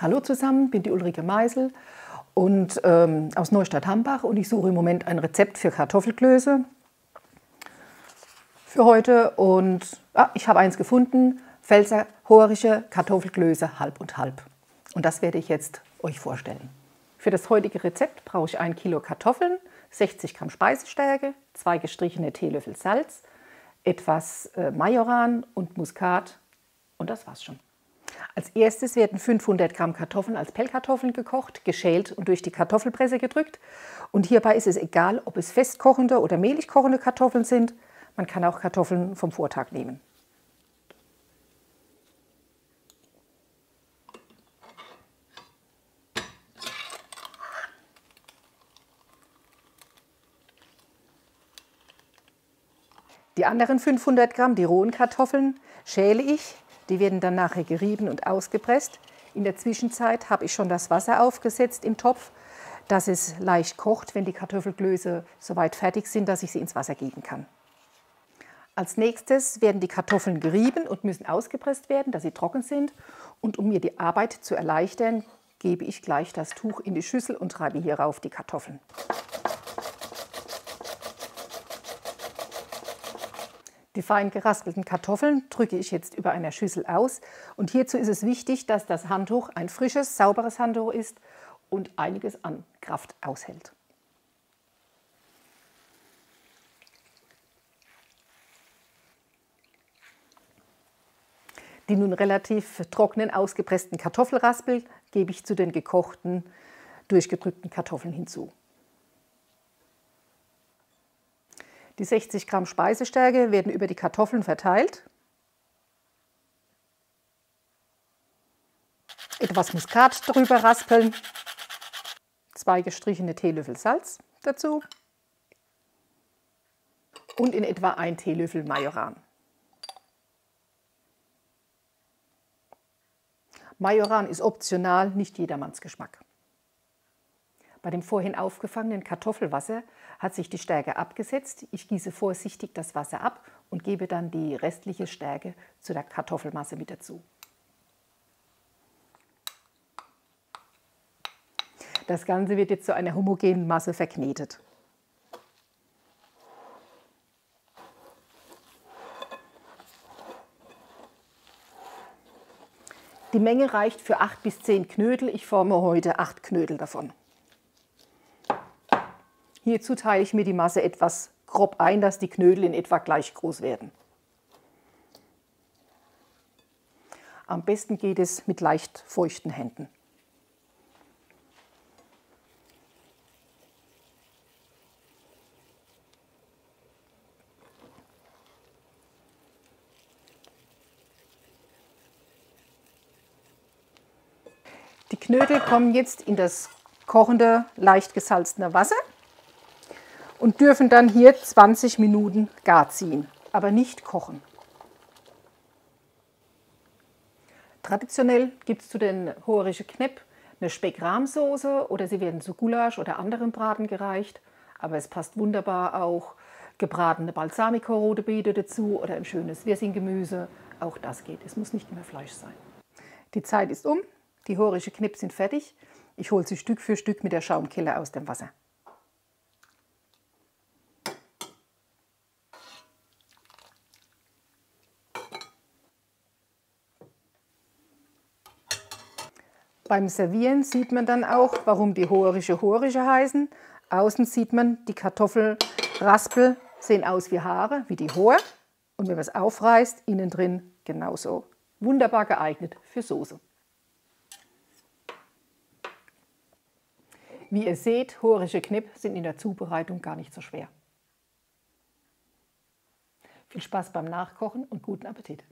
Hallo zusammen, bin die Ulrike Meisel und ähm, aus Neustadt-Hambach und ich suche im Moment ein Rezept für Kartoffelklöße für heute und ah, ich habe eins gefunden, Pfälzer Horische Kartoffelklöße halb und halb. Und das werde ich jetzt euch vorstellen. Für das heutige Rezept brauche ich ein Kilo Kartoffeln, 60 Gramm Speisestärke, zwei gestrichene Teelöffel Salz, etwas äh, Majoran und Muskat und das war's schon. Als erstes werden 500 Gramm Kartoffeln als Pellkartoffeln gekocht, geschält und durch die Kartoffelpresse gedrückt. Und hierbei ist es egal, ob es festkochende oder mehlig kochende Kartoffeln sind. Man kann auch Kartoffeln vom Vortag nehmen. Die anderen 500 Gramm, die rohen Kartoffeln, schäle ich die werden dann nachher gerieben und ausgepresst. In der Zwischenzeit habe ich schon das Wasser aufgesetzt im Topf, dass es leicht kocht, wenn die Kartoffelklöße soweit fertig sind, dass ich sie ins Wasser geben kann. Als nächstes werden die Kartoffeln gerieben und müssen ausgepresst werden, dass sie trocken sind. Und um mir die Arbeit zu erleichtern, gebe ich gleich das Tuch in die Schüssel und reibe hierauf die Kartoffeln. Die fein geraspelten Kartoffeln drücke ich jetzt über einer Schüssel aus. Und hierzu ist es wichtig, dass das Handtuch ein frisches, sauberes Handtuch ist und einiges an Kraft aushält. Die nun relativ trockenen, ausgepressten Kartoffelraspel gebe ich zu den gekochten, durchgedrückten Kartoffeln hinzu. Die 60 Gramm Speisestärke werden über die Kartoffeln verteilt. Etwas Muskat drüber raspeln. Zwei gestrichene Teelöffel Salz dazu. Und in etwa ein Teelöffel Majoran. Majoran ist optional, nicht jedermanns Geschmack. Bei dem vorhin aufgefangenen Kartoffelwasser hat sich die Stärke abgesetzt. Ich gieße vorsichtig das Wasser ab und gebe dann die restliche Stärke zu der Kartoffelmasse mit dazu. Das Ganze wird jetzt zu einer homogenen Masse verknetet. Die Menge reicht für 8 bis 10 Knödel. Ich forme heute 8 Knödel davon. Hierzu teile ich mir die Masse etwas grob ein, dass die Knödel in etwa gleich groß werden. Am besten geht es mit leicht feuchten Händen. Die Knödel kommen jetzt in das kochende, leicht gesalzene Wasser und dürfen dann hier 20 Minuten gar ziehen, aber nicht kochen. Traditionell gibt es zu den Hoherische Knepp eine Speckrahmsoße oder sie werden zu Gulasch oder anderen Braten gereicht. Aber es passt wunderbar auch gebratene Balsamico-rote Beete dazu oder ein schönes Wirsinggemüse. Auch das geht. Es muss nicht immer Fleisch sein. Die Zeit ist um. Die Hoherische Knepp sind fertig. Ich hole sie Stück für Stück mit der Schaumkelle aus dem Wasser. Beim Servieren sieht man dann auch, warum die Horische Horische heißen. Außen sieht man, die Kartoffelraspel sehen aus wie Haare, wie die Hohe. Und wenn man es aufreißt, innen drin genauso. Wunderbar geeignet für Soße. Wie ihr seht, horische Knipp sind in der Zubereitung gar nicht so schwer. Viel Spaß beim Nachkochen und guten Appetit!